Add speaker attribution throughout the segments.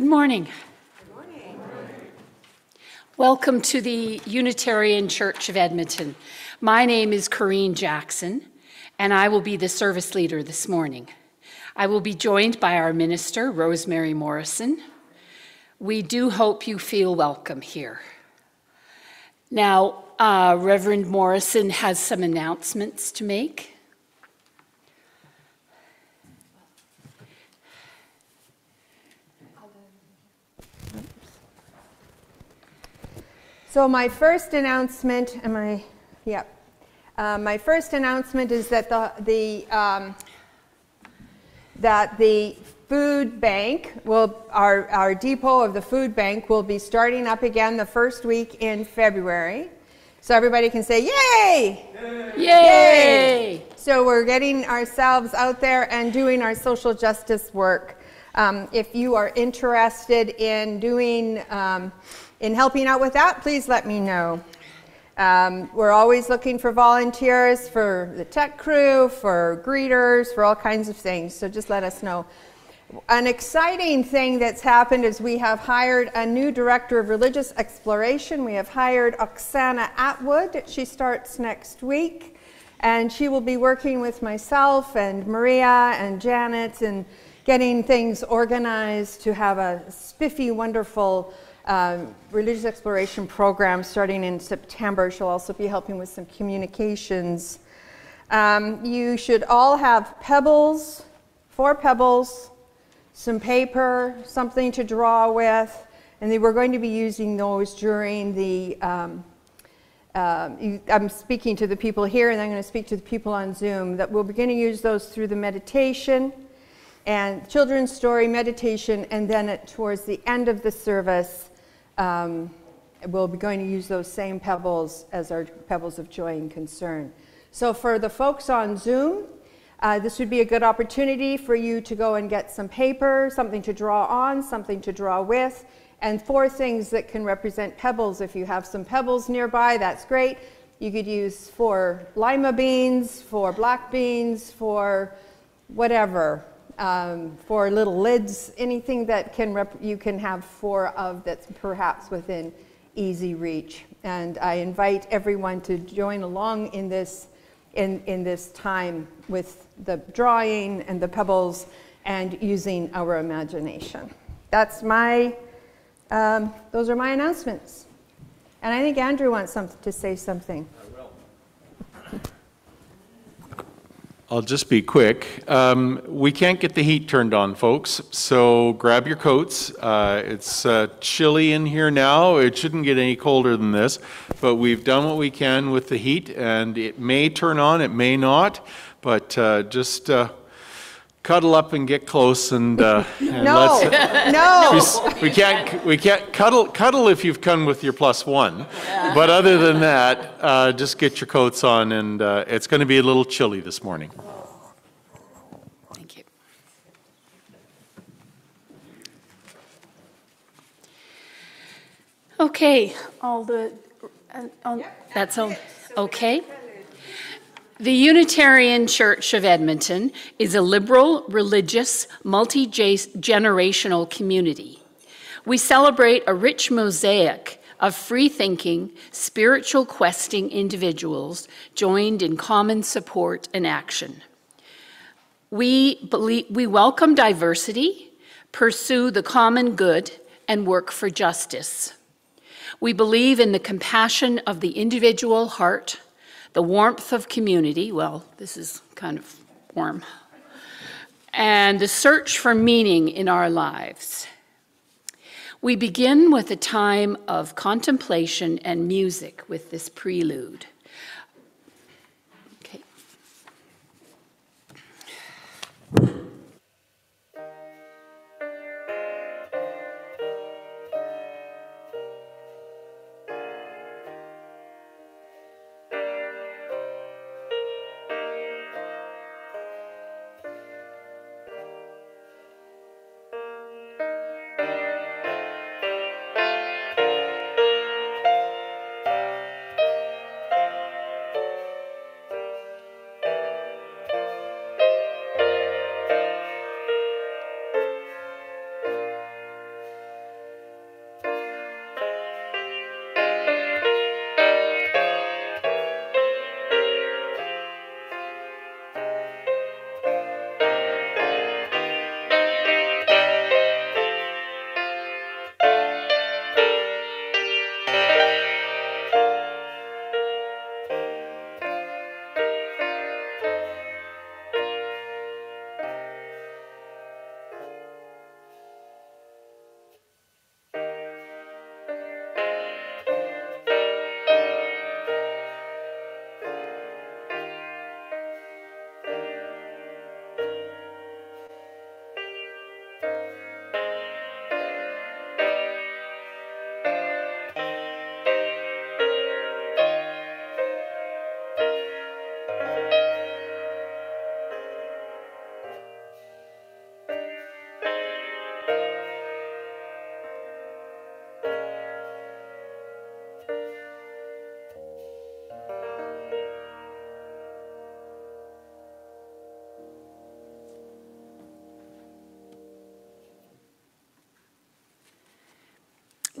Speaker 1: Good morning. Good morning. Welcome to the Unitarian Church of Edmonton. My name is Corrine Jackson, and I will be the service leader this morning. I will be joined by our minister, Rosemary Morrison. We do hope you feel welcome here. Now, uh, Reverend Morrison has some announcements to make.
Speaker 2: So my first announcement, am I, yep. Uh, my first announcement is that the, the, um, that the food bank will, our, our depot of the food bank will be starting up again the first week in February. So everybody can say, yay!
Speaker 1: Yay! yay!
Speaker 2: So we're getting ourselves out there and doing our social justice work. Um, if you are interested in doing um, in helping out with that, please let me know. Um, we're always looking for volunteers for the tech crew, for greeters, for all kinds of things. So just let us know. An exciting thing that's happened is we have hired a new director of religious exploration. We have hired Oksana Atwood. She starts next week. And she will be working with myself and Maria and Janet and getting things organized to have a spiffy, wonderful um, religious exploration program starting in September. She'll also be helping with some communications. Um, you should all have pebbles, four pebbles, some paper, something to draw with, and they were going to be using those during the. Um, uh, I'm speaking to the people here, and I'm going to speak to the people on Zoom. That we'll begin to use those through the meditation and children's story meditation, and then at, towards the end of the service, um, we'll be going to use those same pebbles as our pebbles of joy and concern. So for the folks on Zoom, uh, this would be a good opportunity for you to go and get some paper, something to draw on, something to draw with, and four things that can represent pebbles. If you have some pebbles nearby, that's great. You could use for lima beans, for black beans, for whatever, um, for little lids, anything that can you can have four of that's perhaps within easy reach. And I invite everyone to join along in this, in, in this time with the drawing and the pebbles and using our imagination. That's my, um, those are my announcements. And I think Andrew wants some, to say something.
Speaker 3: I'll just be quick. Um, we can't get the heat turned on, folks, so grab your coats. Uh, it's uh, chilly in here now. It shouldn't get any colder than this, but we've done what we can with the heat, and it may turn on, it may not, but uh, just uh, cuddle up and get close and, uh, and
Speaker 2: no,
Speaker 3: no. We, we, can't we can't cuddle cuddle if you've come with your plus one, but other than that, uh, just get your coats on and uh, it's going to be a little chilly this morning.
Speaker 1: Thank you. Okay, all the uh, all, that's all okay. The Unitarian Church of Edmonton is a liberal, religious, multi generational community. We celebrate a rich mosaic of free thinking, spiritual questing individuals joined in common support and action. We, believe, we welcome diversity, pursue the common good, and work for justice. We believe in the compassion of the individual heart the warmth of community, well, this is kind of warm, and the search for meaning in our lives. We begin with a time of contemplation and music with this prelude.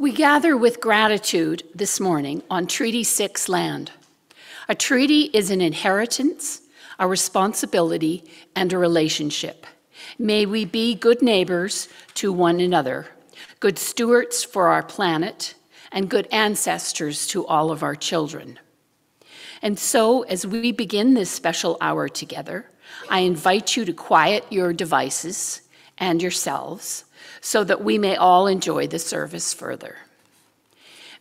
Speaker 1: We gather with gratitude this morning on Treaty 6 land. A treaty is an inheritance, a responsibility, and a relationship. May we be good neighbors to one another, good stewards for our planet, and good ancestors to all of our children. And so, as we begin this special hour together, I invite you to quiet your devices and yourselves so that we may all enjoy the service further.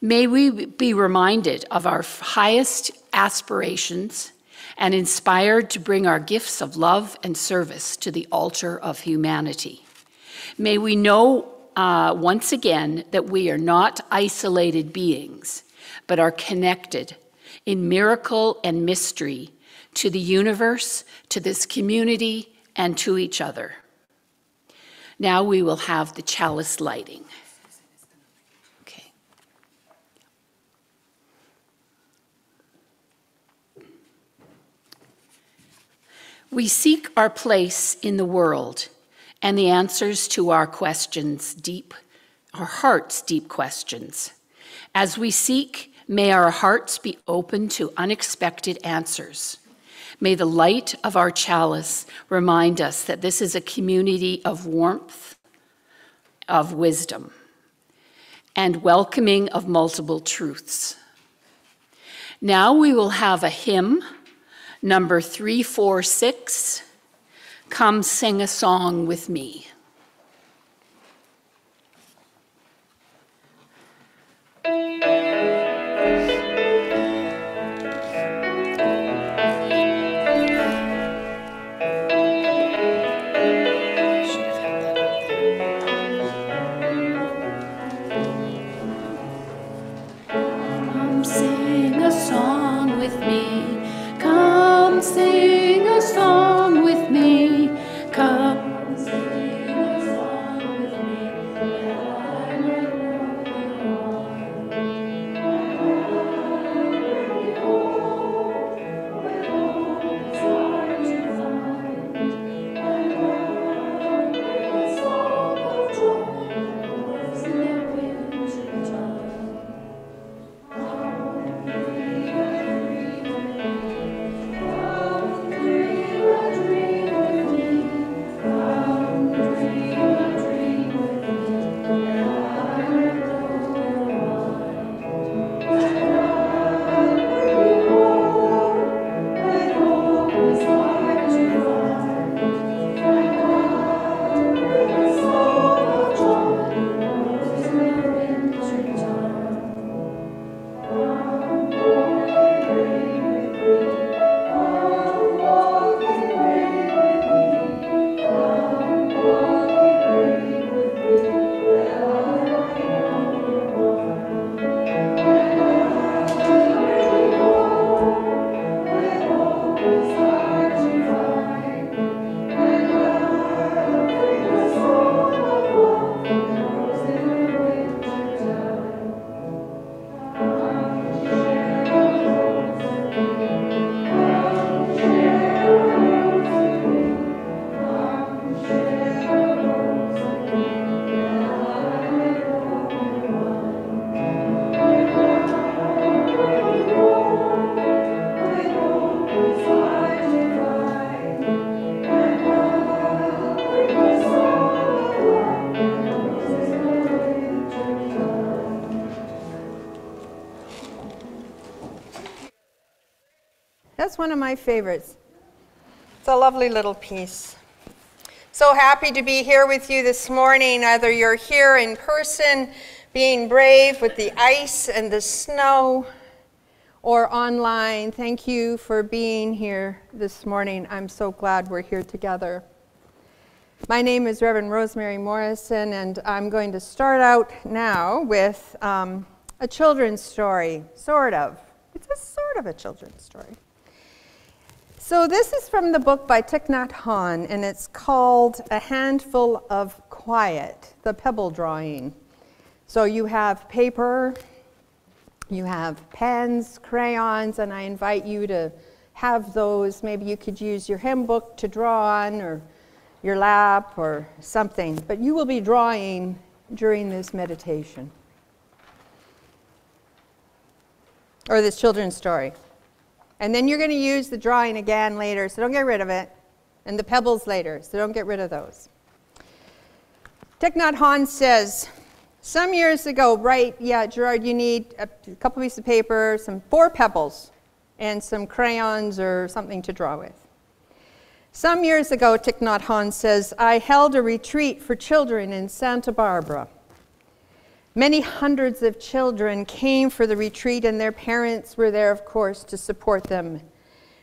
Speaker 1: May we be reminded of our highest aspirations and inspired to bring our gifts of love and service to the altar of humanity. May we know uh, once again that we are not isolated beings, but are connected in miracle and mystery to the universe, to this community, and to each other. Now we will have the chalice lighting. Okay. We seek our place in the world and the answers to our questions deep, our heart's deep questions. As we seek, may our hearts be open to unexpected answers. May the light of our chalice remind us that this is a community of warmth, of wisdom, and welcoming of multiple truths. Now we will have a hymn, number 346 Come Sing a Song with Me.
Speaker 2: One of my favorites. It's a lovely little piece. So happy to be here with you this morning, either you're here in person, being brave with the ice and the snow, or online. Thank you for being here this morning. I'm so glad we're here together. My name is Reverend Rosemary Morrison, and I'm going to start out now with um, a children's story, sort of. It's a sort of a children's story. So, this is from the book by Thich Nhat Hanh, and it's called A Handful of Quiet, the Pebble Drawing. So, you have paper, you have pens, crayons, and I invite you to have those. Maybe you could use your hymn book to draw on, or your lap, or something. But you will be drawing during this meditation. or this children's story. And then you're going to use the drawing again later, so don't get rid of it. And the pebbles later, so don't get rid of those. Thich Nhat Hanh says, some years ago, right, yeah, Gerard, you need a couple pieces of paper, some four pebbles, and some crayons or something to draw with. Some years ago, Thich Nhat Hanh says, I held a retreat for children in Santa Barbara. Many hundreds of children came for the retreat, and their parents were there, of course, to support them.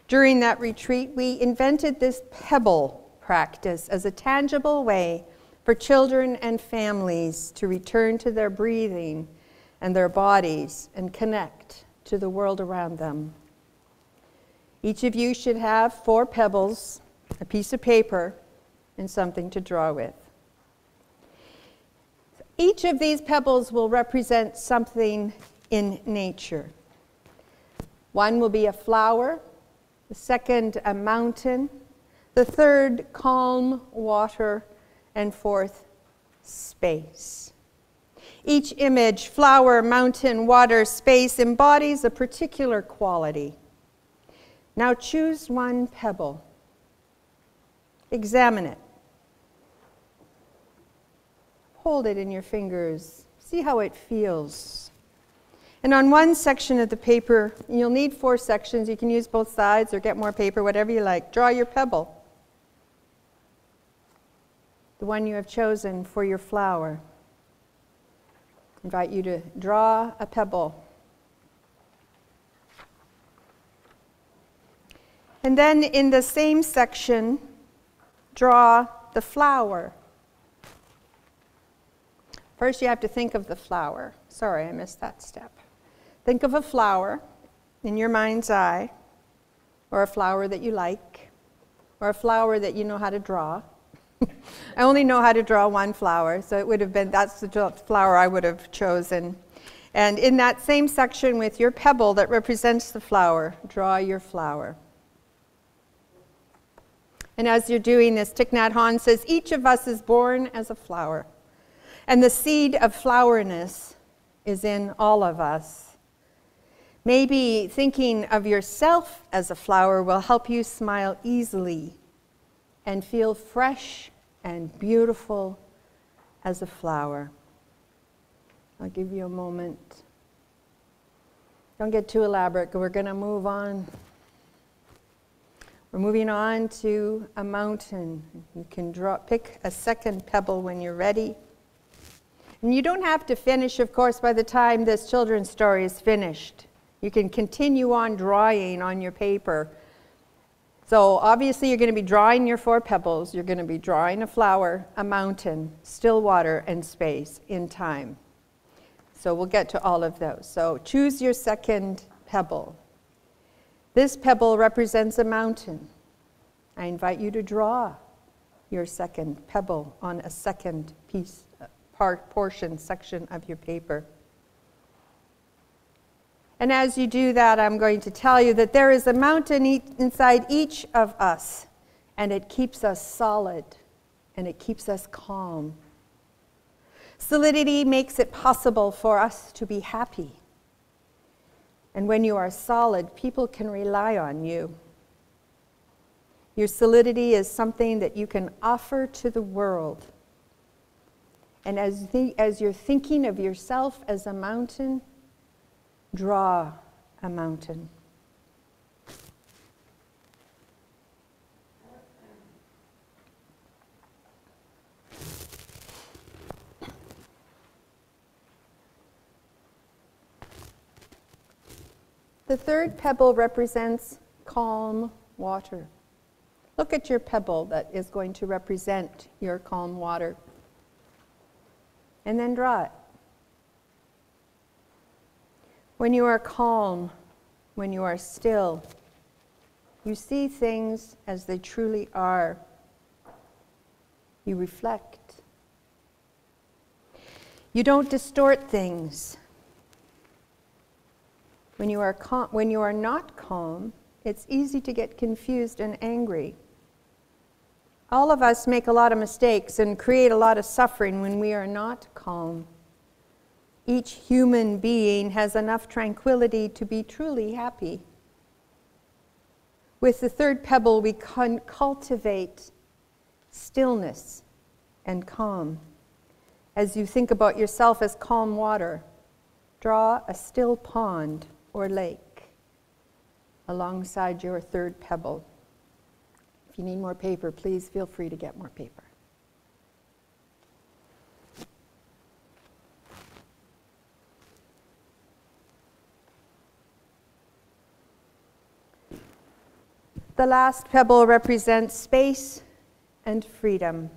Speaker 2: During that retreat, we invented this pebble practice as a tangible way for children and families to return to their breathing and their bodies and connect to the world around them. Each of you should have four pebbles, a piece of paper, and something to draw with. Each of these pebbles will represent something in nature. One will be a flower, the second, a mountain, the third, calm water, and fourth, space. Each image, flower, mountain, water, space, embodies a particular quality. Now choose one pebble. Examine it. Hold it in your fingers. See how it feels. And on one section of the paper, you'll need four sections. You can use both sides or get more paper, whatever you like. Draw your pebble the one you have chosen for your flower. I invite you to draw a pebble. And then in the same section, draw the flower. First, you have to think of the flower. Sorry, I missed that step. Think of a flower in your mind's eye, or a flower that you like, or a flower that you know how to draw. I only know how to draw one flower, so it would have been that's the flower I would have chosen. And in that same section with your pebble that represents the flower, draw your flower. And as you're doing this, Thich Nhat Hanh says, each of us is born as a flower. And the seed of flowerness is in all of us. Maybe thinking of yourself as a flower will help you smile easily and feel fresh and beautiful as a flower. I'll give you a moment. Don't get too elaborate, we're going to move on. We're moving on to a mountain. You can draw, pick a second pebble when you're ready. And you don't have to finish, of course, by the time this children's story is finished. You can continue on drawing on your paper so obviously you're going to be drawing your four pebbles, you're going to be drawing a flower, a mountain, still water, and space in time. So we'll get to all of those. So choose your second pebble. This pebble represents a mountain. I invite you to draw your second pebble on a second piece, part, portion, section of your paper. And as you do that, I'm going to tell you that there is a mountain inside each of us, and it keeps us solid and it keeps us calm. Solidity makes it possible for us to be happy. And when you are solid, people can rely on you. Your solidity is something that you can offer to the world. And as, the, as you're thinking of yourself as a mountain, draw a mountain. The third pebble represents calm water. Look at your pebble that is going to represent your calm water. And then draw it. When you are calm, when you are still, you see things as they truly are. You reflect. You don't distort things. When you, are cal- when you are not calm, it's easy to get confused and angry. All of us make a lot of mistakes and create a lot of suffering when we are not calm. each human being has enough tranquility to be truly happy. With the third pebble, we can cultivate stillness and calm. As you think about yourself as calm water, draw a still pond or lake alongside your third pebble. If you need more paper, please feel free to get more paper. The last pebble represents space and freedom.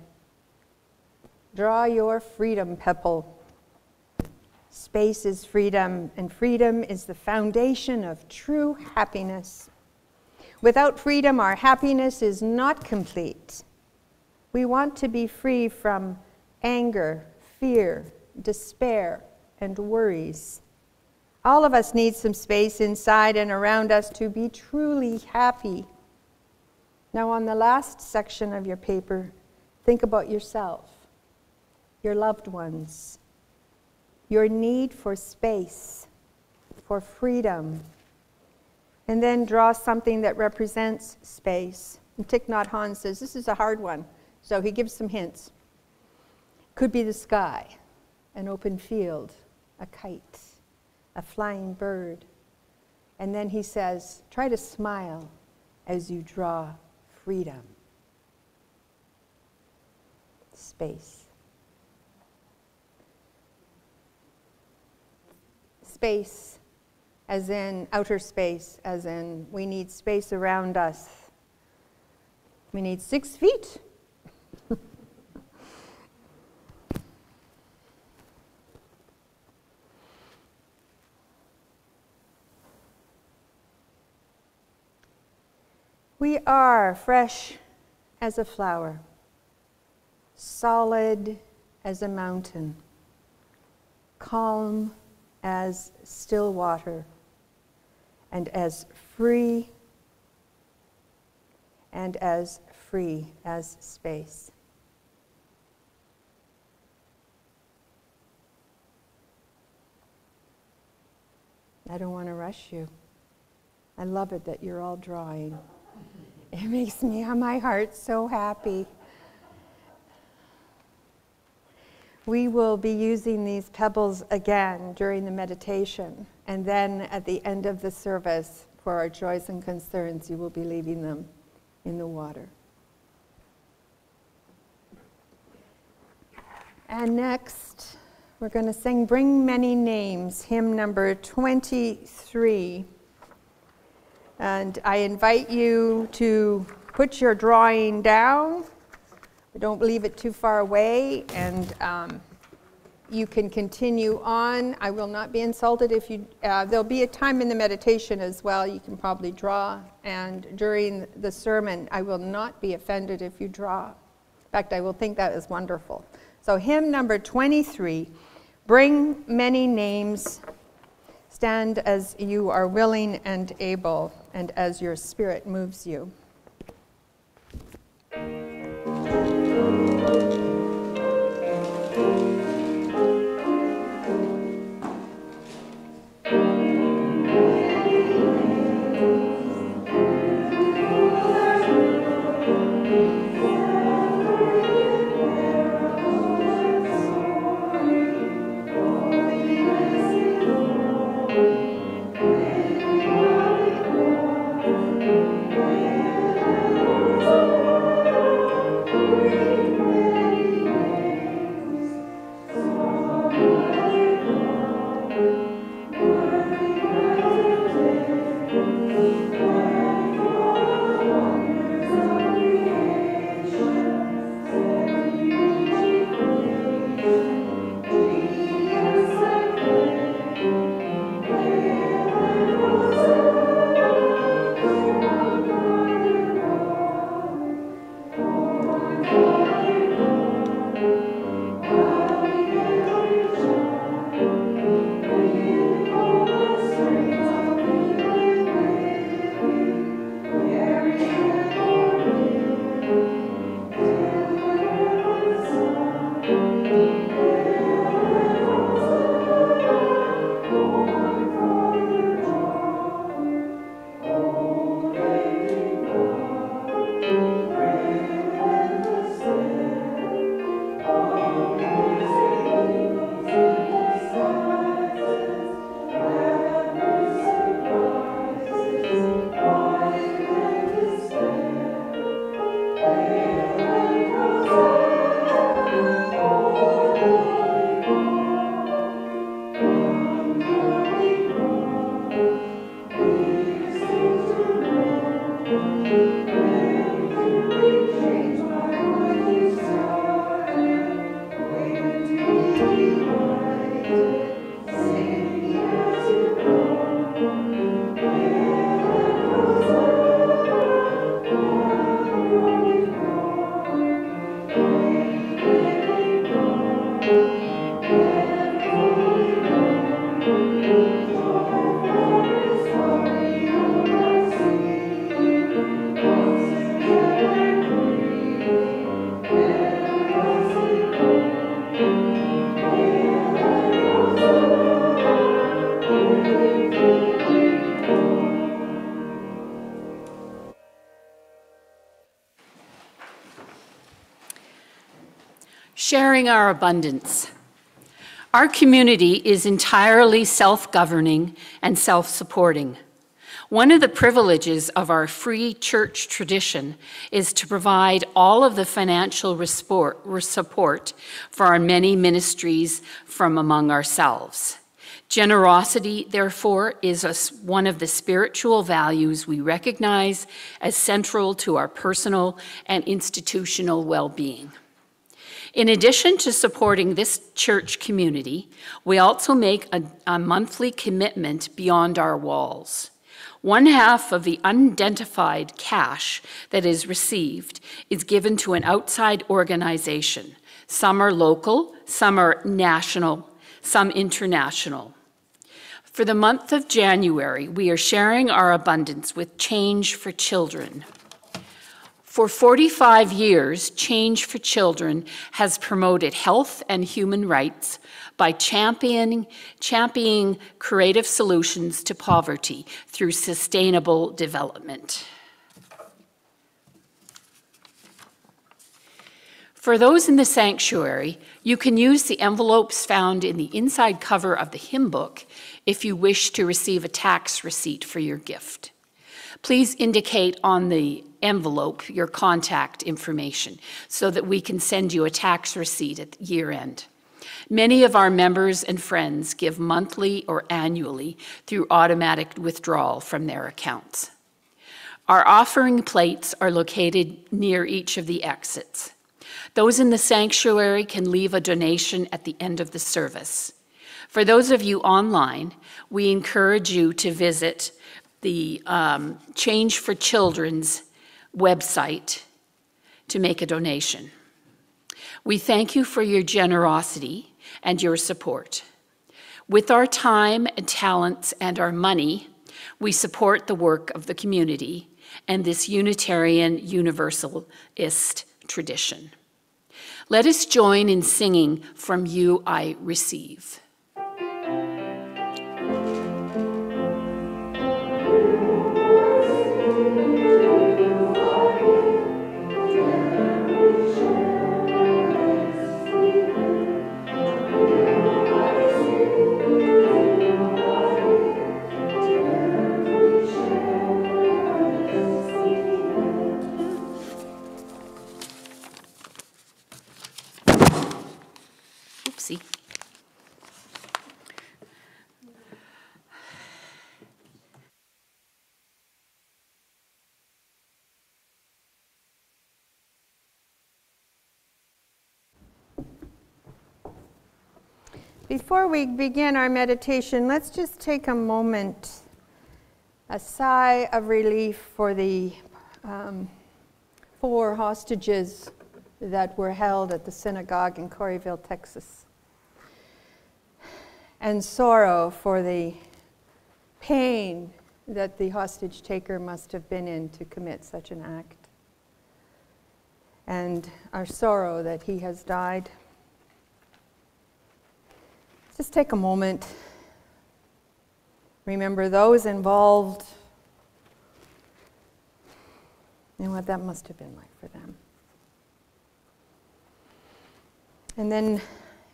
Speaker 2: Draw your freedom pebble. Space is freedom, and freedom is the foundation of true happiness. Without freedom, our happiness is not complete. We want to be free from anger, fear, despair, and worries. All of us need some space inside and around us to be truly happy. Now, on the last section of your paper, think about yourself, your loved ones, your need for space, for freedom, and then draw something that represents space. And Thich Nhat Hanh says this is a hard one, so he gives some hints. Could be the sky, an open field, a kite, a flying bird. And then he says, try to smile as you draw freedom, space. Space, as in outer space, as in we need space around us. We need six feet. We are fresh as a flower, solid as a mountain, calm as still water, and as free and as free as space. I don't want to rush you. I love it that you're all drawing. It makes me, my heart so happy. We will be using these pebbles again during the meditation, and then at the end of the service, for our joys and concerns, you will be leaving them in the water. And next, we're going to sing Bring Many Names, hymn number 23. And I invite you to put your drawing down. Don't leave it too far away, and um, you can continue on. I will not be insulted if you, uh, there'll be a time in the meditation as well. You can probably draw, and during the sermon, I will not be offended if you draw. In fact, I will think that is wonderful. So, hymn number 23 Bring Many Names Stand as you are willing and able, and as your spirit moves you.
Speaker 1: Sharing our abundance. Our community is entirely self governing and self supporting. One of the privileges of our free church tradition is to provide all of the financial support for our many ministries from among ourselves. Generosity, therefore, is one of the spiritual values we recognize as central to our personal and institutional well being. In addition to supporting this church community, we also make a, a, monthly commitment beyond our walls. One half of the unidentified cash that is received is given to an outside organization. Some are local, some are national, some international. For the month of January, we are sharing our abundance with Change for Children. For 45 years, Change for Children has promoted health and human rights by championing, championing creative solutions to poverty through sustainable development. For those in the sanctuary, you can use the envelopes found in the inside cover of the hymn book if you wish to receive a tax receipt for your gift. Please indicate on the envelope your contact information so that we can send you a tax receipt at year end. Many of our members and friends give monthly or annually through automatic withdrawal from their accounts. Our offering plates are located near each of the exits. Those in the sanctuary can leave a donation at the end of the service. For those of you online, we encourage you to visit the um, Change for Children's website to make a donation. We thank you for your generosity and your support. With our time and talents and our money, we support the work of the community and this Unitarian Universalist tradition. Let us join in singing From You I Receive.
Speaker 2: Before we begin our meditation, let's just take a moment, a sigh of relief for the um, four hostages that were held at the synagogue in Colleyville, Texas, and sorrow for the pain that the hostage taker must have been in to commit such an act, and our sorrow that he has died. Just take a moment. Remember those involved, and what that must have been like for them. And then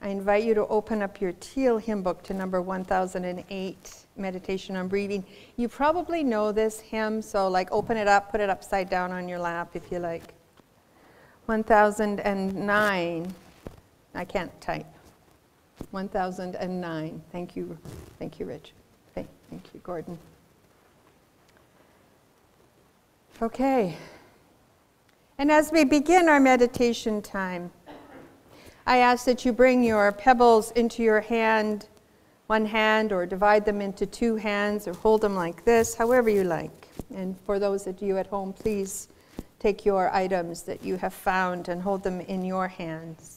Speaker 2: I invite you to open up your teal hymn book to number 1008, Meditation on Breathing. You probably know this hymn, so like open it up, put it upside down on your lap if you like. 1009. I can't type. 1009. Thank you. Thank you, Rich. Thank, thank you, Gordon. Okay. And as we begin our meditation time, I ask that you bring your pebbles into your hand, one hand, or divide them into two hands, or hold them like this, however you like. And for those of you at home, please take your items that you have found and hold them in your hands.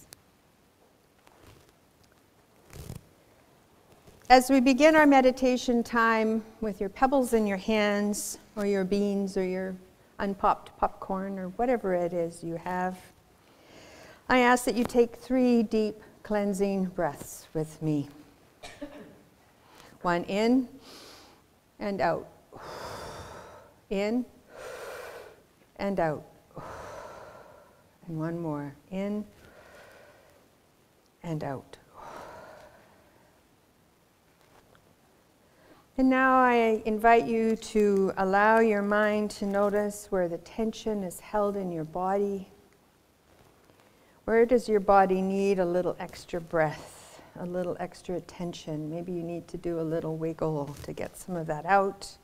Speaker 2: As we begin our meditation time with your pebbles in your hands, or your beans, or your unpopped popcorn, or whatever it is you have, I ask that you take three deep cleansing breaths with me. One in and out. In and out. And one more. In and out. And now I invite you to allow your mind to notice where the tension is held in your body. Where does your body need a little extra breath, a little extra attention? Maybe you need to do a little wiggle to get some of that out.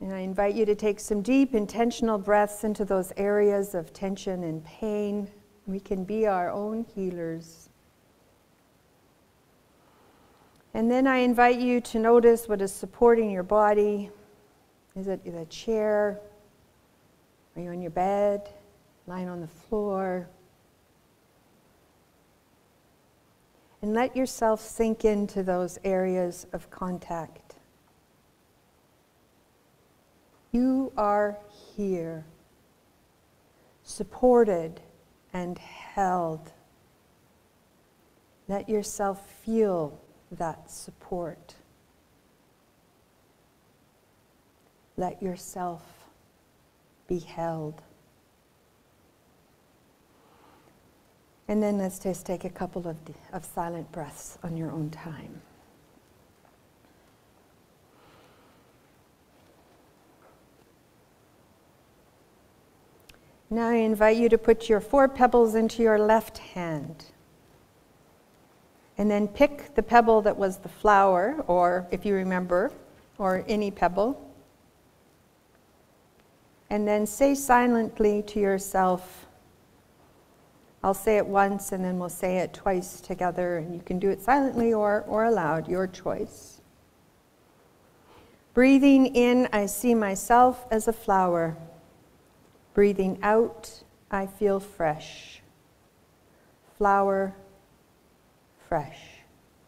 Speaker 2: And I invite you to take some deep, intentional breaths into those areas of tension and pain. We can be our own healers. And then I invite you to notice what is supporting your body. Is it the chair? Are you on your bed? Lying on the floor? And let yourself sink into those areas of contact. You are here, supported and held. Let yourself feel that support. Let yourself be held. And then let's just take a couple of, of silent breaths on your own time. Now I invite you to put your four pebbles into your left hand. And then pick the pebble that was the flower, or if you remember, or any pebble. And then say silently to yourself, I'll say it once and then we'll say it twice together, and you can do it silently or, or aloud, your choice. Breathing in, I see myself as a flower. Breathing out, I feel fresh. Flower, fresh.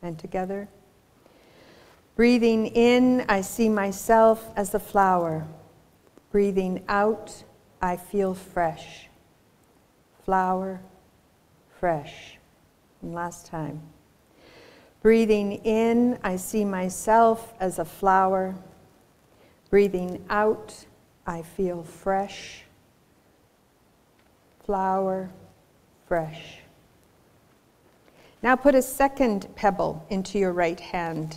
Speaker 2: And together. Breathing in, I see myself as a flower. Breathing out, I feel fresh. Flower, fresh. And last time. Breathing in, I see myself as a flower. Breathing out, I feel fresh. Flower, fresh. Now put a second pebble into your right hand.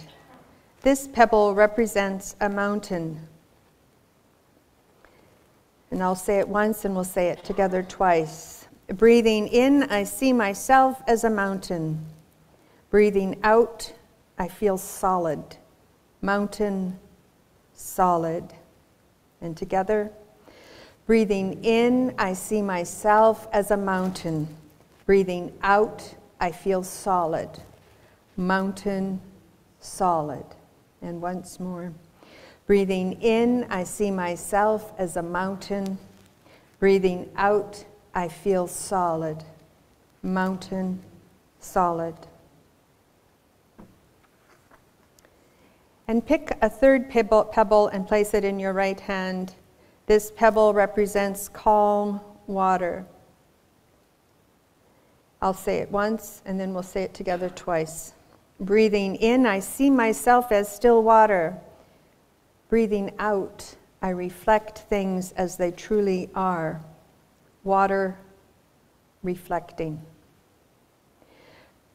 Speaker 2: This pebble represents a mountain. And I'll say it once and we'll say it together twice. Breathing in, I see myself as a mountain. Breathing out, I feel solid. Mountain, solid. And together, breathing in, I see myself as a mountain. Breathing out, I feel solid. Mountain, solid. And once more. Breathing in, I see myself as a mountain. Breathing out, I feel solid. Mountain, solid. And pick a third pebble, pebble and place it in your right hand. This pebble represents calm water. I'll say it once and then we'll say it together twice. Breathing in, I see myself as still water. Breathing out, I reflect things as they truly are. Water reflecting.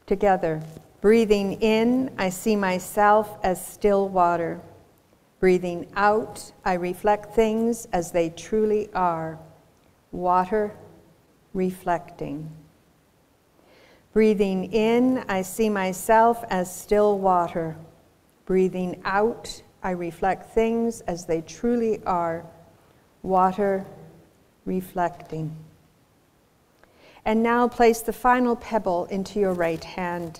Speaker 2: Together, breathing in, I see myself as still water. Breathing out, I reflect things as they truly are. Water reflecting. Breathing in, I see myself as still water. Breathing out, I reflect things as they truly are. Water reflecting. And now place the final pebble into your right hand.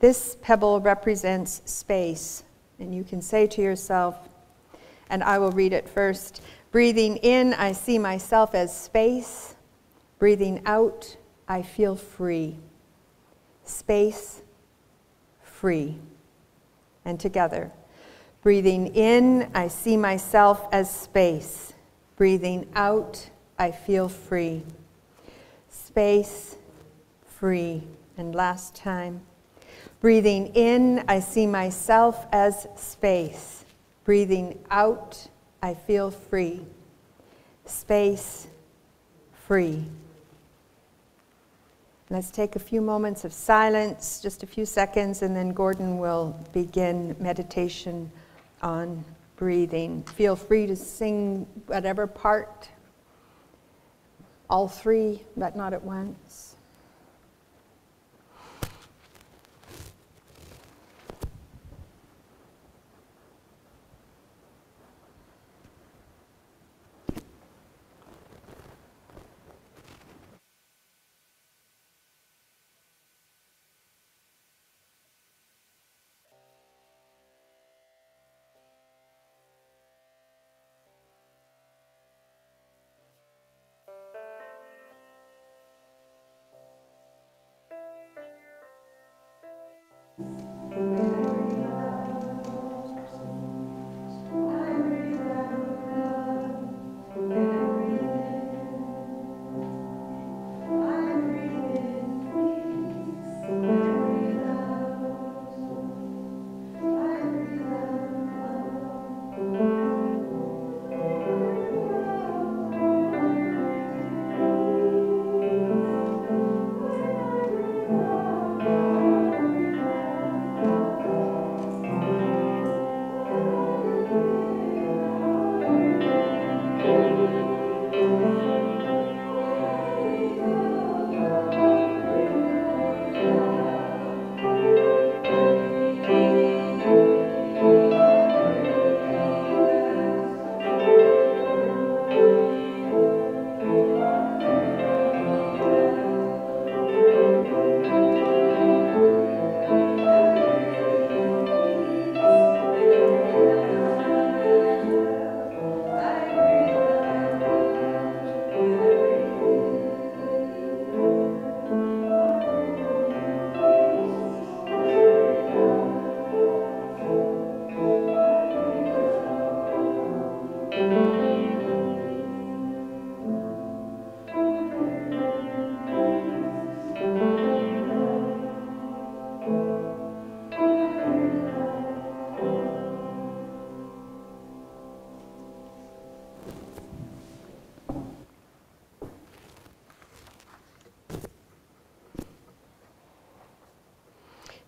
Speaker 2: This pebble represents space. And you can say to yourself, and I will read it first breathing in, I see myself as space. Breathing out, I feel free space, free. And together. Breathing in, I see myself as space. Breathing out, I feel free. Space, free. And last time. Breathing in, I see myself as space. Breathing out, I feel free. Space, free. Let's take a few moments of silence, just a few seconds, and then Gordon will begin meditation on breathing. Feel free to sing whatever part, all three, but not at once.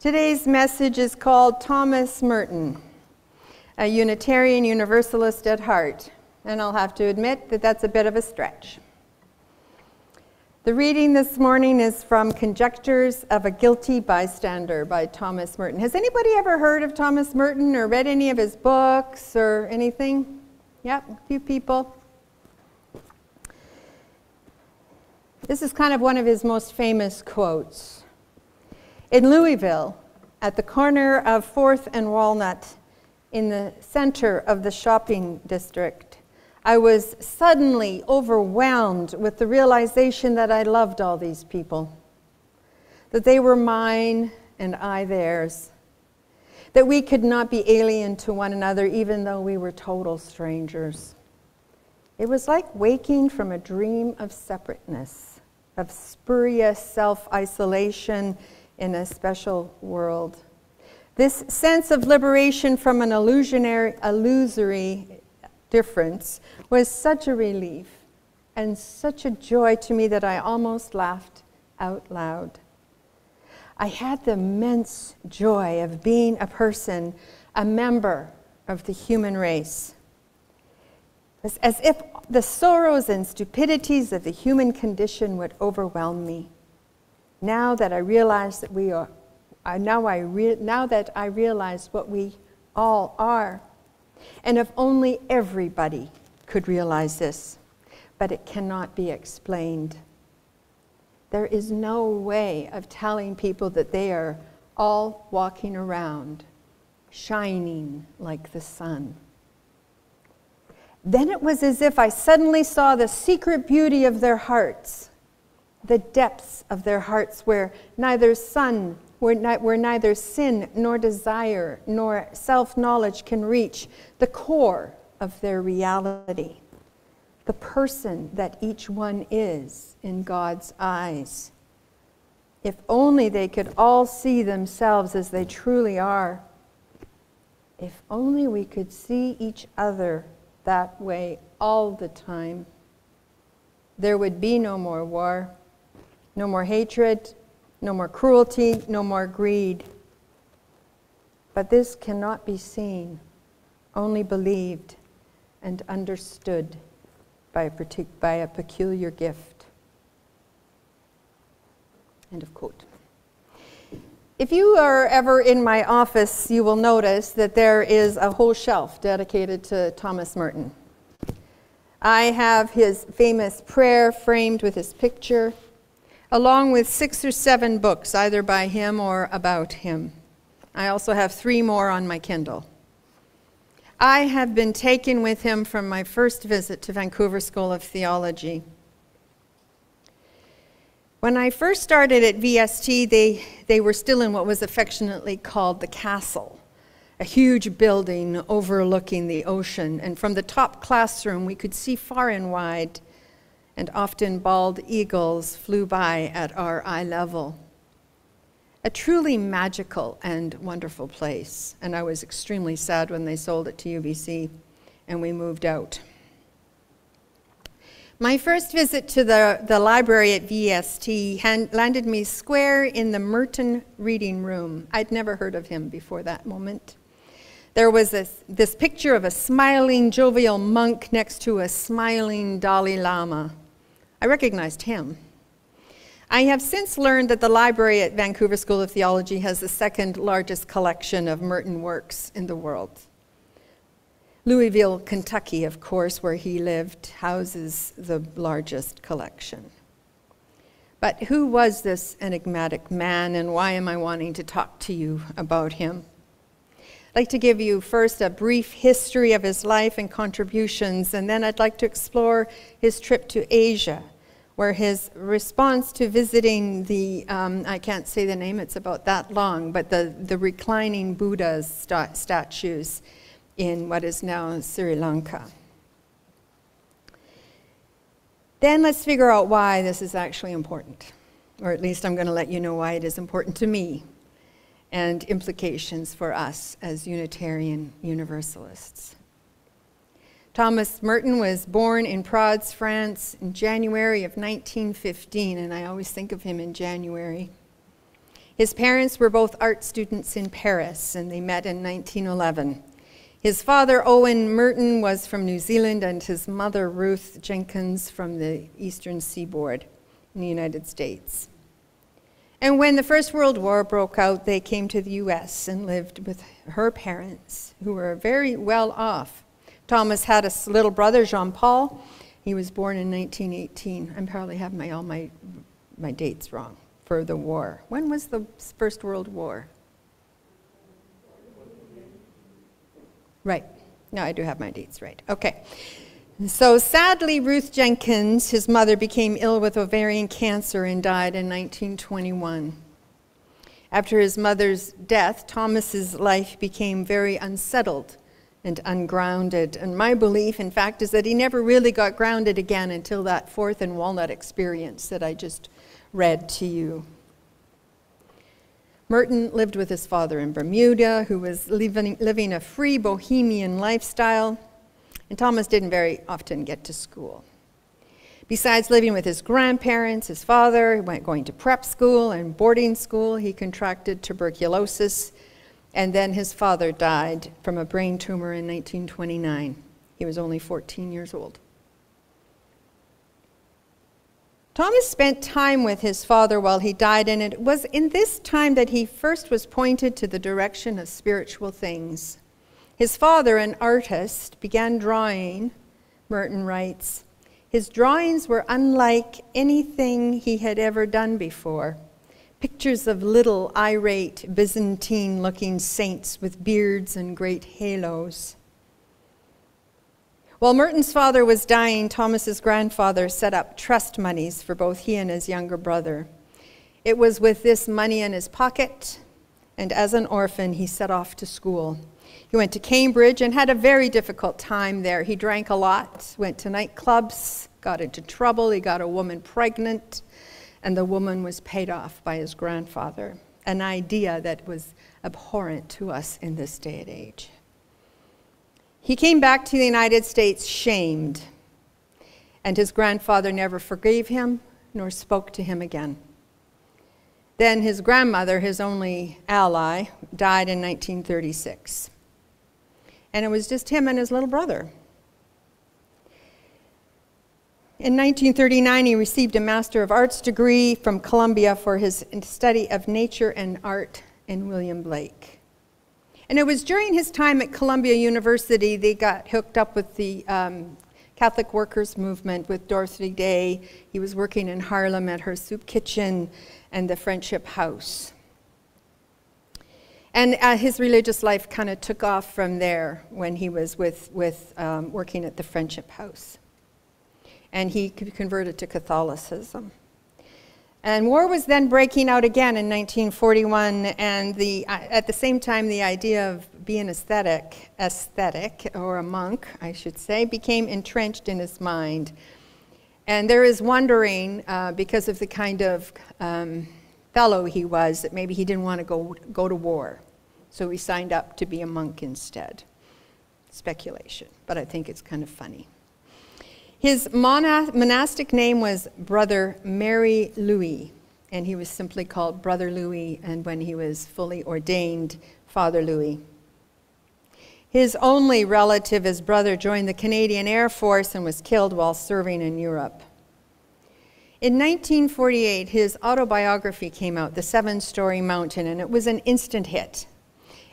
Speaker 2: Today's message is called Thomas Merton, a Unitarian Universalist at heart. And I'll have to admit that that's a bit of a stretch. The reading this morning is from Conjectures of a Guilty Bystander by Thomas Merton. Has anybody ever heard of Thomas Merton or read any of his books or anything? Yep, a few people. This is kind of one of his most famous quotes. In Louisville, at the corner of 4th and Walnut, in the center of the shopping district, I was suddenly overwhelmed with the realization that I loved all these people, that they were mine and I theirs, that we could not be alien to one another even though we were total strangers. It was like waking from a dream of separateness, of spurious self isolation in a special world. This sense of liberation from an illusionary, illusory difference was such a relief and such a joy to me that I almost laughed out loud. I had the immense joy of being a person, a member of the human race. It was as if the sorrows and stupidities of the human condition would overwhelm me. Now that I realize that we are, now, I now that I realize what we all are, and if only everybody could realize this, but it cannot be explained. There is no way of telling people that they are all walking around shining like the sun. Then it was as if I suddenly saw the secret beauty of their hearts, the depths of their hearts where neither sun, where, where neither sin nor desire nor self knowledge can reach, the core of their reality the person that each one is in God's eyes. If only they could all see themselves as they truly are. If only we could see each other that way all the time. There would be no more war, no more hatred, no more cruelty, no more greed. But this cannot be seen, only believed and understood by a, partic- by a peculiar gift. End of quote. If you are ever in my office, you will notice that there is a whole shelf dedicated to Thomas Merton. I have his famous prayer framed with his picture, along with six or seven books, either by him or about him. I also have three more on my Kindle. I have been taken with him from my first visit to Vancouver School of Theology. When I first started at VST, they, they were still in what was affectionately called the castle, a huge building overlooking the ocean. And from the top classroom, we could see far and wide, and often bald eagles flew by at our eye level a truly magical and wonderful place. And I was extremely sad when they sold it to UBC and we moved out. My first visit to the, the library at VST hand, landed me square in the Merton reading room. I'd never heard of him before that moment. There was this, this picture of a smiling, jovial monk next to a smiling Dalai Lama. I recognized him. I have since learned that the library at Vancouver School of Theology has the second largest collection of Merton works in the world. Louisville, Kentucky, of course, where he lived, houses the largest collection. But who was this enigmatic man, and why am I wanting to talk to you about him? I'd like to give you first a brief history of his life and contributions, and then I'd like to explore his trip to Asia where his response to visiting the, um, I can't say the name, it's about that long, but the, the reclining Buddha's st- statues in what is now Sri Lanka. Then let's figure out why this is actually important, or at least I'm going to let you know why it is important to me and implications for us as Unitarian Universalists. Thomas Merton was born in Prades, France in January of 1915, and I always think of him in January. His parents were both art students in Paris, and they met in 1911. His father, Owen Merton, was from New Zealand, and his mother, Ruth Jenkins, from the eastern seaboard in the United States. And when the First World War broke out, they came to the U.S. and lived with her parents, who were very well off. Thomas had a little brother, Jean Paul. He was born in 1918. I probably have my, all my, my dates wrong for the war. When was the First World War? Right. No, I do have my dates right. Okay. So sadly, Ruth Jenkins, his mother, became ill with ovarian cancer and died in 1921. After his mother's death, Thomas's life became very unsettled and ungrounded. And my belief, in fact, is that he never really got grounded again until that fourth and walnut experience that I just read to you. Merton lived with his father in Bermuda, who was living, living a free bohemian lifestyle, and Thomas didn't very often get to school. Besides living with his grandparents, his father went going to prep school and boarding school. He contracted tuberculosis, and then his father died from a brain tumor in 1929. He was only 14 years old. Thomas spent time with his father while he died, and it was in this time that he first was pointed to the direction of spiritual things. His father, an artist, began drawing, Merton writes. His drawings were unlike anything he had ever done before. Pictures of little, irate, Byzantine looking saints with beards and great halos. While Merton's father was dying, Thomas's grandfather set up trust monies for both he and his younger brother. It was with this money in his pocket, and as an orphan, he set off to school. He went to Cambridge and had a very difficult time there. He drank a lot, went to nightclubs, got into trouble. He got a woman pregnant, and the woman was paid off by his grandfather, an idea that was abhorrent to us in this day and age. He came back to the United States shamed, and his grandfather never forgave him nor spoke to him again. Then his grandmother, his only ally, died in 1936 and it was just him and his little brother. In 1939, he received a Master of Arts degree from Columbia for his study of nature and art in William Blake. And it was during his time at Columbia University they got hooked up with the um, Catholic Workers Movement with Dorothy Day. He was working in Harlem at her soup kitchen and the Friendship House. And uh, his religious life kind of took off from there when he was with, with um, working at the Friendship House. And he converted to Catholicism. And war was then breaking out again in 1941, and the, uh, at the same time, the idea of being aesthetic, aesthetic, or a monk, I should say, became entrenched in his mind. And there is wondering, uh, because of the kind of um, fellow he was, that maybe he didn't want to go, go to war. So he signed up to be a monk instead. Speculation, but I think it's kind of funny. His monastic name was Brother Mary Louis, and he was simply called Brother Louis, and when he was fully ordained, Father Louis. His only relative, his brother, joined the Canadian Air Force and was killed while serving in Europe. In 1948, his autobiography came out, The Seven Storey Mountain, and it was an instant hit.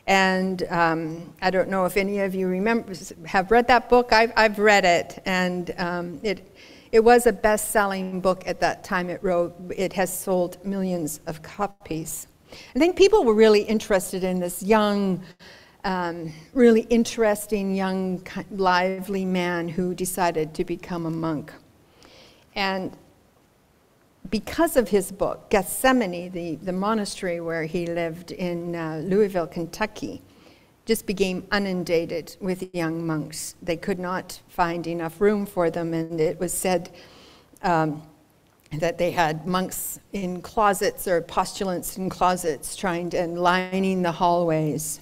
Speaker 2: And um, I don't know if any of you remember, have read that book. I've, I've read it, and um, it, it was a best selling book at that time it wrote. It has sold millions of copies. I think people were really interested in this young, um, really interesting, young, lively man who decided to become a monk. And because of his book, Gethsemani, the, the monastery where he lived in uh, Louisville, Kentucky, just became inundated with young monks. They could not find enough room for them, and it was said um, that they had monks in closets or postulants in closets trying to, and lining the hallways.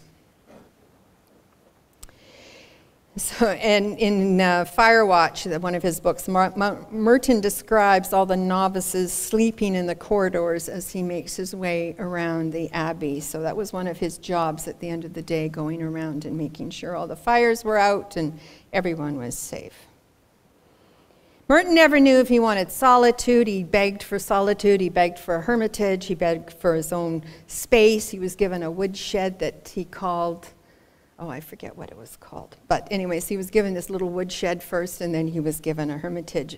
Speaker 2: So, and in uh, Firewatch, one of his books, Merton describes all the novices sleeping in the corridors as he makes his way around the abbey. So that was one of his jobs at the end of the day, going around and making sure all the fires were out and everyone was safe. Merton never knew if he wanted solitude. He begged for solitude. He begged for a hermitage. He begged for his own space. He was given a woodshed that he called oh, I forget what it was called. But, anyways, he was given this little woodshed first, and then he was given a hermitage.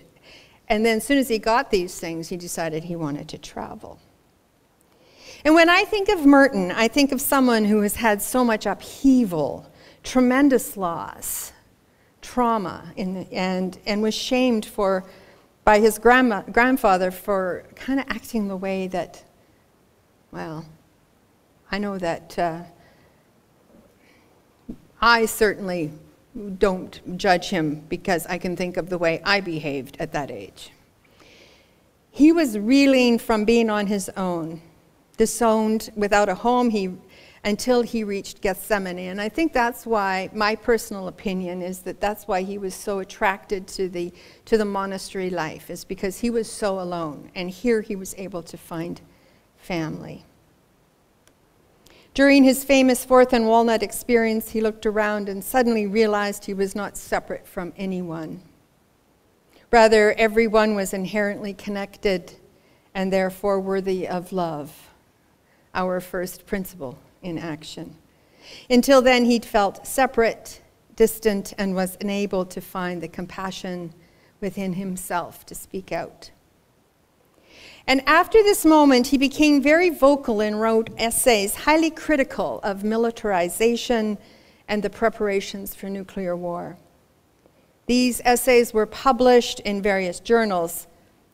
Speaker 2: And then, as soon as he got these things, he decided he wanted to travel. And when I think of Merton, I think of someone who has had so much upheaval, tremendous loss, trauma, in, and, and was shamed for, by his grandma, grandfather for kind of acting the way that, well, I know that uh, I certainly don't judge him because I can think of the way I behaved at that age. He was reeling from being on his own. disowned, without a home, he, until he reached Gethsemani. And I think that's why, my personal opinion is that that's why he was so attracted to the, to the monastery life, is because he was so alone. And here he was able to find family. During his famous Fourth and Walnut experience, he looked around and suddenly realized he was not separate from anyone. Rather, everyone was inherently connected and therefore worthy of love, our first principle in action. Until then, he'd felt separate, distant, and was unable to find the compassion within himself to speak out. And after this moment, he became very vocal and wrote essays highly critical of militarization and the preparations for nuclear war. These essays were published in various journals,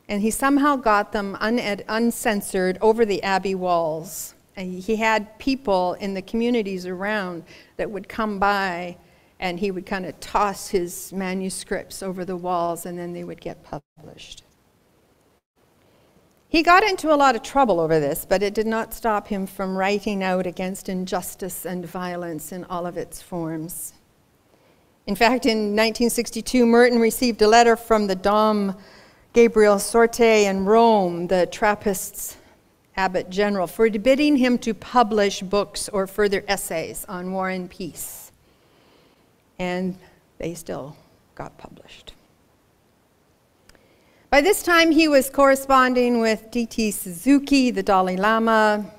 Speaker 2: and he somehow got them uncensored over the abbey walls. And he had people in the communities around that would come by, and he would kind of toss his manuscripts over the walls, and then they would get published. He got into a lot of trouble over this, but it did not stop him from writing out against injustice and violence in all of its forms. In fact, in 1962, Merton received a letter from the Dom Gabriel Sortais in Rome, the Trappists abbot general, forbidding him to publish books or further essays on war and peace. And they still got published. By this time, he was corresponding with D.T. Suzuki, the Dalai Lama.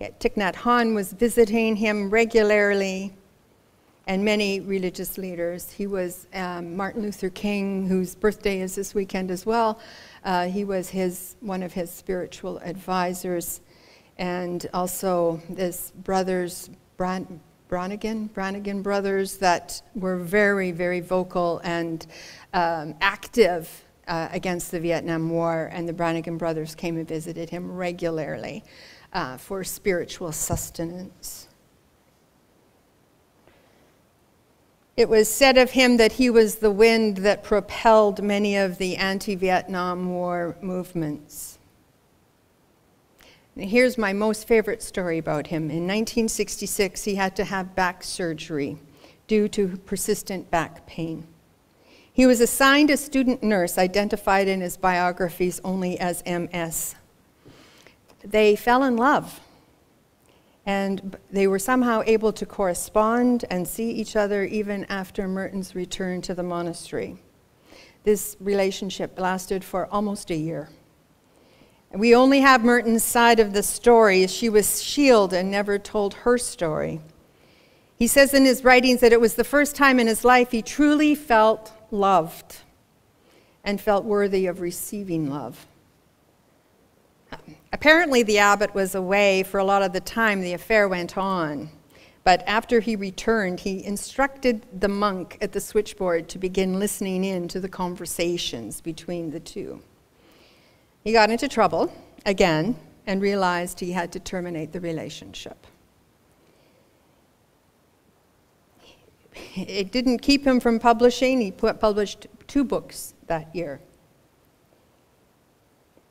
Speaker 2: Thich Nhat Hanh was visiting him regularly, and many religious leaders. He was um, Martin Luther King, whose birthday is this weekend as well. Uh, he was his, one of his spiritual advisors, and also this brothers, Bran- Brannigan, Brannigan brothers, that were very, very vocal and um, active uh, against the Vietnam War, and the Brannigan brothers came and visited him regularly uh, for spiritual sustenance. It was said of him that he was the wind that propelled many of the anti Vietnam War movements. And here's my most favorite story about him. In 1966, he had to have back surgery due to persistent back pain. He was assigned a student nurse identified in his biographies only as MS. They fell in love, and they were somehow able to correspond and see each other even after Merton's return to the monastery. This relationship lasted for almost a year. We only have Merton's side of the story. She was shielded and never told her story. He says in his writings that it was the first time in his life he truly felt loved and felt worthy of receiving love. Apparently, the abbot was away for a lot of the time the affair went on. But after he returned, he instructed the monk at the switchboard to begin listening in to the conversations between the two. He got into trouble again and realized he had to terminate the relationship. It didn't keep him from publishing. He put, published two books that year.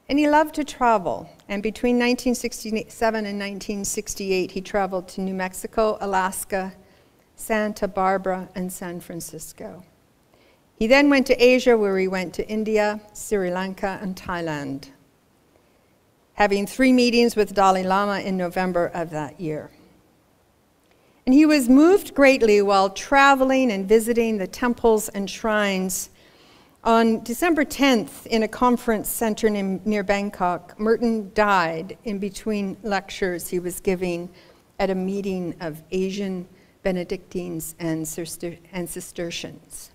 Speaker 2: And he loved to travel. And between 1967 and 1968, he traveled to New Mexico, Alaska, Santa Barbara, and San Francisco. He then went to Asia, where he went to India, Sri Lanka, and Thailand, having three meetings with Dalai Lama in November of that year. And he was moved greatly while traveling and visiting the temples and shrines. On December 10th, in a conference center near Bangkok, Merton died in between lectures he was giving at a meeting of Asian Benedictines and Cistercians.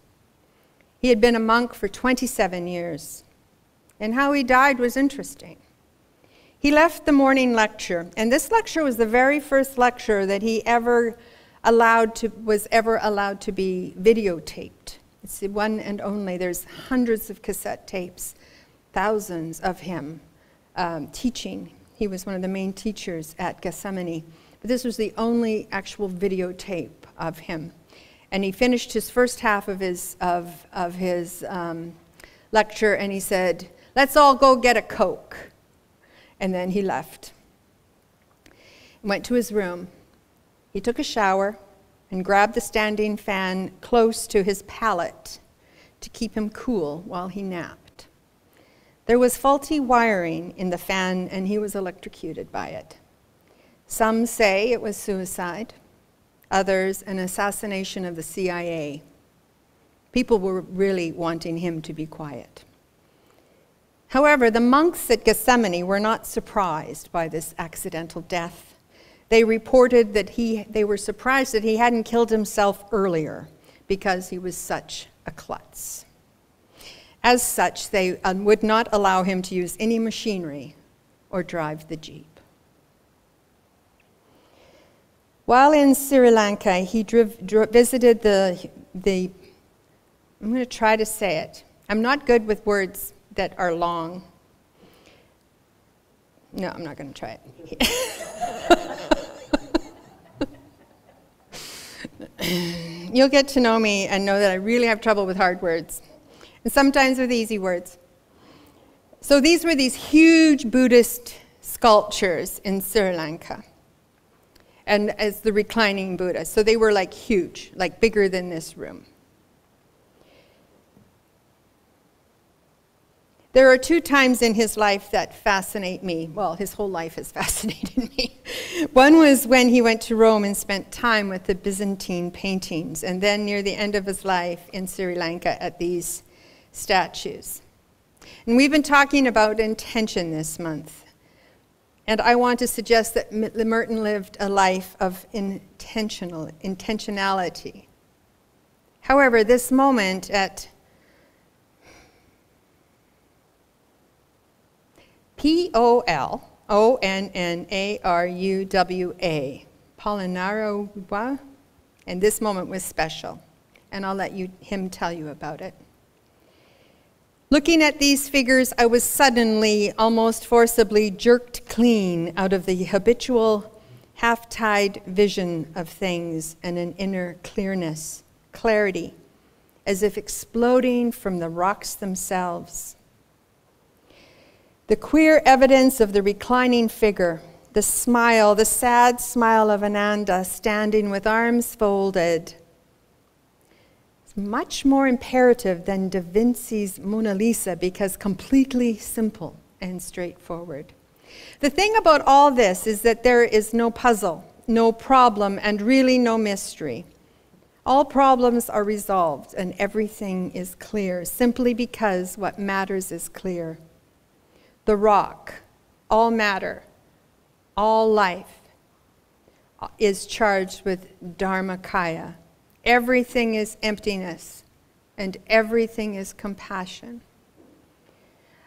Speaker 2: He had been a monk for 27 years, and how he died was interesting. He left the morning lecture, and this lecture was the very first lecture that he ever allowed to, was ever allowed to be videotaped. It's the one and only. There's hundreds of cassette tapes, thousands of him um, teaching. He was one of the main teachers at Gethsemani. But this was the only actual videotape of him. And he finished his first half of his, of, of his um, lecture and he said, Let's all go get a Coke and then he left. went to his room. He took a shower and grabbed the standing fan close to his pallet to keep him cool while he napped. There was faulty wiring in the fan, and he was electrocuted by it. Some say it was suicide, others, an assassination of the CIA. People were really wanting him to be quiet. However, the monks at Gethsemani were not surprised by this accidental death. They reported that he, they were surprised that he hadn't killed himself earlier because he was such a klutz. As such, they uh, would not allow him to use any machinery or drive the Jeep. While in Sri Lanka, he driv, visited the, the, I'm going to try to say it. I'm not good with words that are long. No, I'm not going to try it. You'll get to know me and know that I really have trouble with hard words, and sometimes with easy words. So these were these huge Buddhist sculptures in Sri Lanka and as the reclining Buddha. So they were like huge, like bigger than this room. There are two times in his life that fascinate me. Well, his whole life has fascinated me. One was when he went to Rome and spent time with the Byzantine paintings, and then near the end of his life in Sri Lanka at these statues. And we've been talking about intention this month. And I want to suggest that Merton lived a life of intentional intentionality. However, this moment at P O L O N N A R U W A, Polonnaruwa, and this moment was special. And I'll let you, him tell you about it. Looking at these figures, I was suddenly, almost forcibly, jerked clean out of the habitual half tide vision of things and an inner clearness, clarity, as if exploding from the rocks themselves. The queer evidence of the reclining figure, the smile, the sad smile of Ananda standing with arms folded It's much more imperative than Da Vinci's Mona Lisa because completely simple and straightforward. The thing about all this is that there is no puzzle, no problem, and really no mystery. All problems are resolved and everything is clear simply because what matters is clear. The rock, all matter, all life is charged with Dharmakaya, Everything is emptiness, and everything is compassion.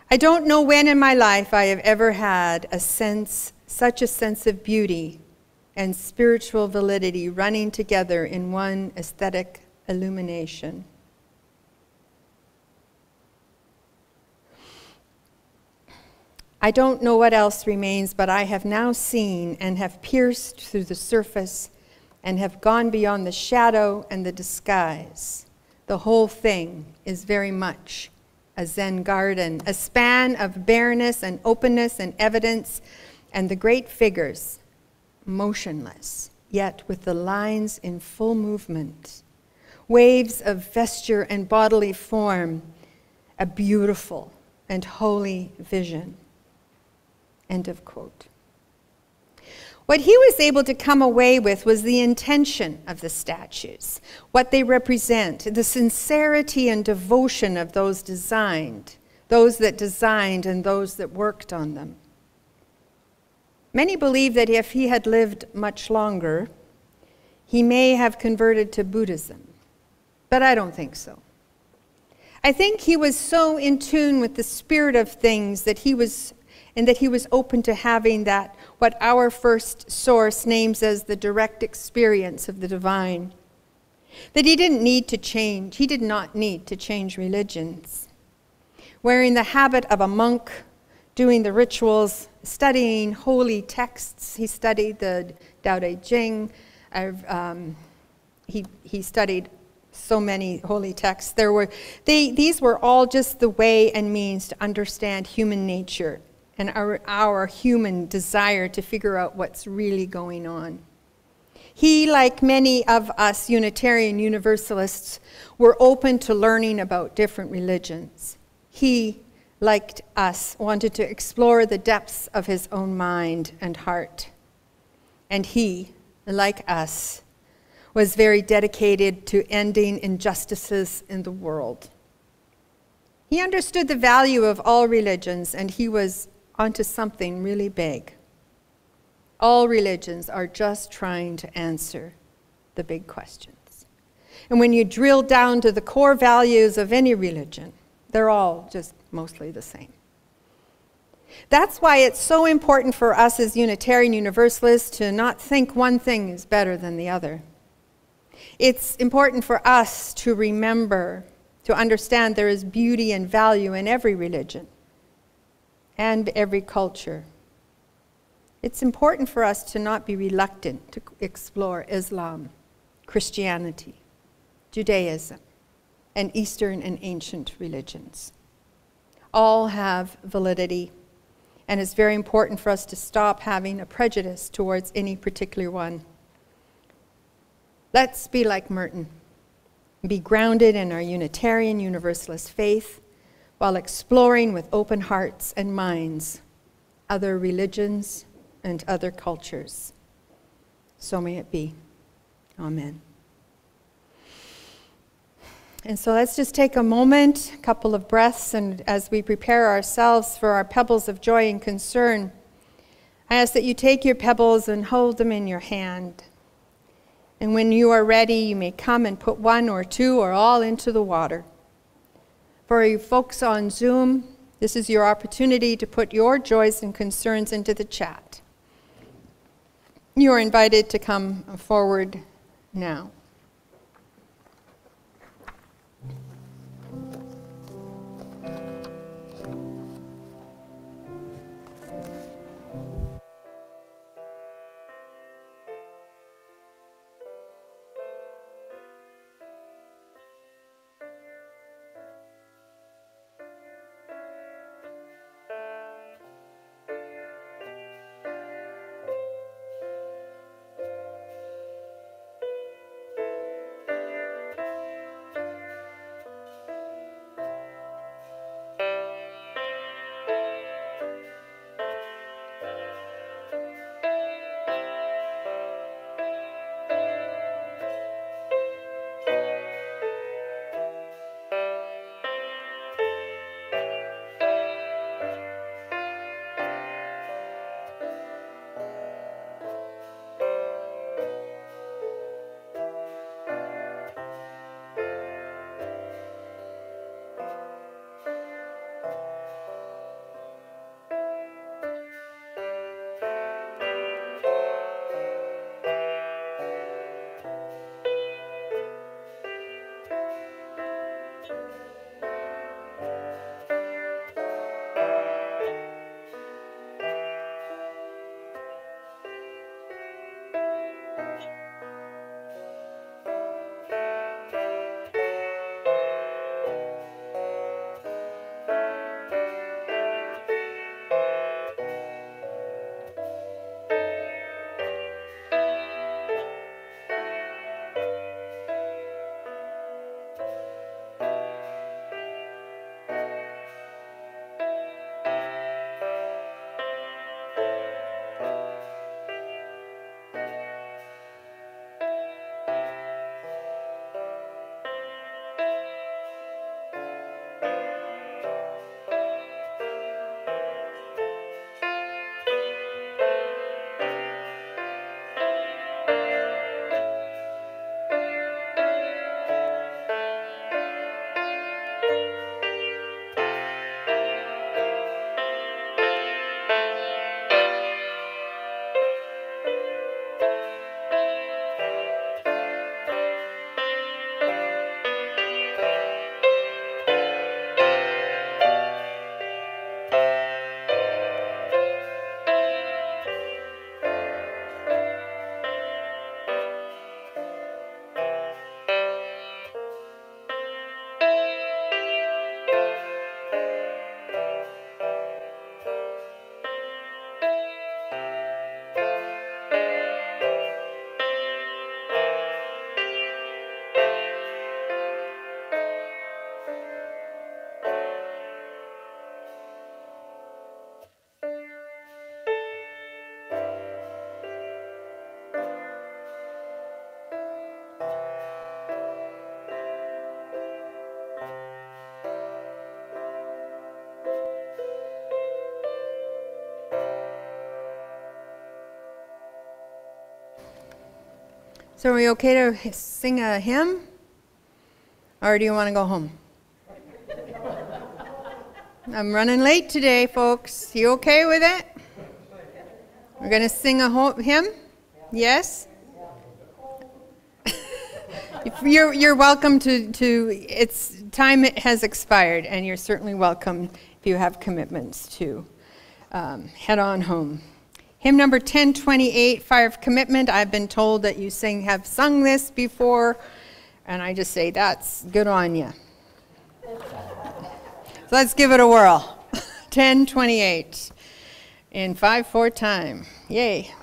Speaker 2: I don't know when in my life I have ever had a sense, such a sense of beauty and spiritual validity running together in one aesthetic illumination. I don't know what else remains, but I have now seen and have pierced through the surface and have gone beyond the shadow and the disguise. The whole thing is very much a Zen garden, a span of bareness and openness and evidence, and the great figures motionless, yet with the lines in full movement. Waves of vesture and bodily form, a beautiful and holy vision. End of quote. What he was able to come away with was the intention of the statues, what they represent, the sincerity and devotion of those designed, those that designed and those that worked on them. Many believe that if he had lived much longer, he may have converted to Buddhism, but I don't think so. I think he was so in tune with the spirit of things that he was and that he was open to having that, what our first source names as the direct experience of the divine. That he didn't need to change, he did not need to change religions. Wearing the habit of a monk, doing the rituals, studying holy texts, he studied the Tao Te Ching, um, he, he studied so many holy texts. There were, they, these were all just the way and means to understand human nature and our, our human desire to figure out what's really going on. He, like many of us Unitarian Universalists, were open to learning about different religions. He, like us, wanted to explore the depths of his own mind and heart. And he, like us, was very dedicated to ending injustices in the world. He understood the value of all religions, and he was onto something really big. All religions are just trying to answer the big questions. And when you drill down to the core values of any religion, they're all just mostly the same. That's why it's so important for us as Unitarian Universalists to not think one thing is better than the other. It's important for us to remember, to understand there is beauty and value in every religion and every culture. It's important for us to not be reluctant to explore Islam, Christianity, Judaism, and Eastern and ancient religions. All have validity, and it's very important for us to stop having a prejudice towards any particular one. Let's be like Merton, be grounded in our Unitarian Universalist faith while exploring with open hearts and minds other religions and other cultures. So may it be. Amen. And so let's just take a moment, a couple of breaths, and as we prepare ourselves for our pebbles of joy and concern, I ask that you take your pebbles and hold them in your hand. And when you are ready, you may come and put one or two or all into the water. For you folks on Zoom, this is your opportunity to put your joys and concerns into the chat. You are invited to come forward now. So are we okay to sing a hymn? Or do you want to go home? I'm running late today, folks. You okay with it? We're going to sing a hymn? Yes? you're, you're welcome to, to, it's time has expired, and you're certainly welcome if you have commitments to um, head on home. Hymn number 1028, Fire of Commitment. I've been told that you sing, have sung this before, and I just say that's good on you. So let's give it a whirl. 1028 in 5 4 time. Yay.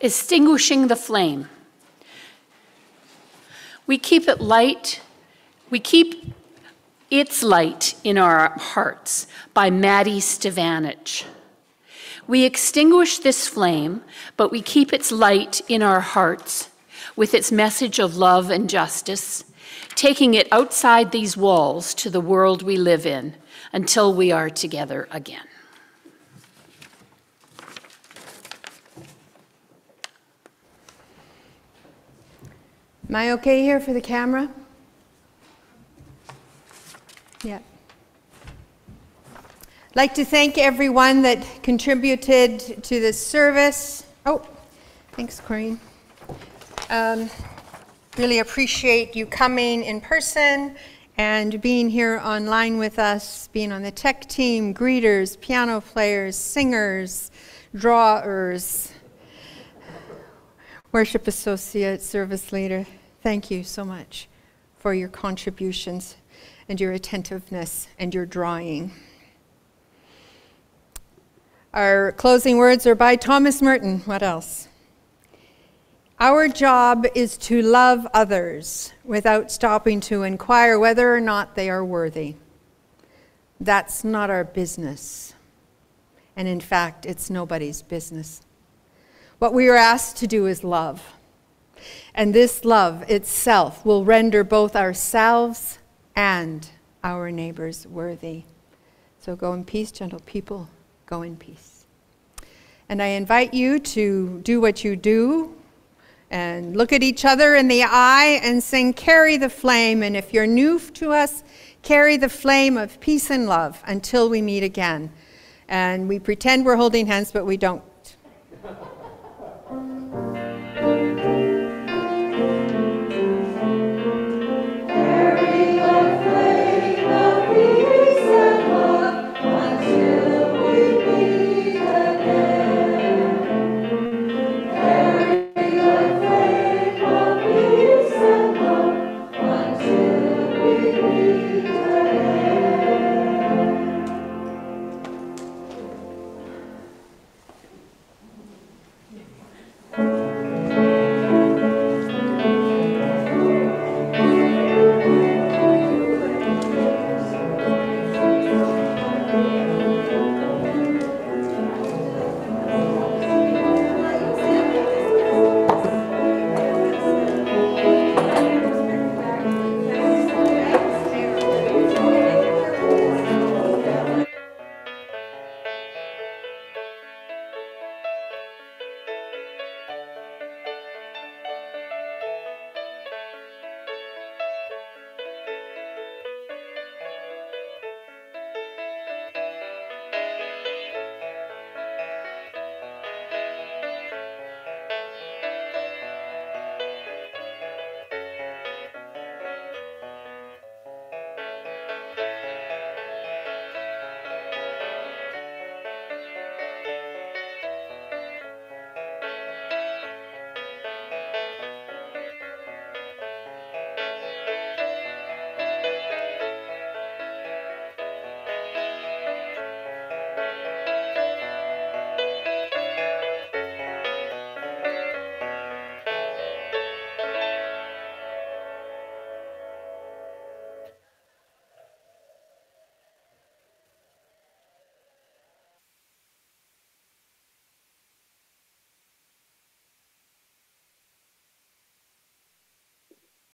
Speaker 1: Extinguishing the flame. We keep it light, we keep its light in our hearts by Maddie Stevanich. We extinguish this flame, but we keep its light in our hearts with its message of love and justice, taking it outside these walls to the world we live in until we are together again.
Speaker 2: Am I okay here for the camera? Yeah. I'd like to thank everyone that contributed to this service. Oh, thanks, Corinne. Um, really appreciate you coming in person and being here online with us, being on the tech team, greeters, piano players, singers, drawers, worship associate, service leader. Thank you so much for your contributions and your attentiveness and your drawing. Our closing words are by Thomas Merton. What else? Our job is to love others without stopping to inquire whether or not they are worthy. That's not our business. And in fact, it's nobody's business. What we are asked to do is love And this love itself will render both ourselves and our neighbors worthy. So go in peace, gentle people. Go in peace. And I invite you to do what you do and look at each other in the eye and sing, Carry the flame. And if you're new to us, carry the flame of peace and love until we meet again. And we pretend we're holding hands, but we don't.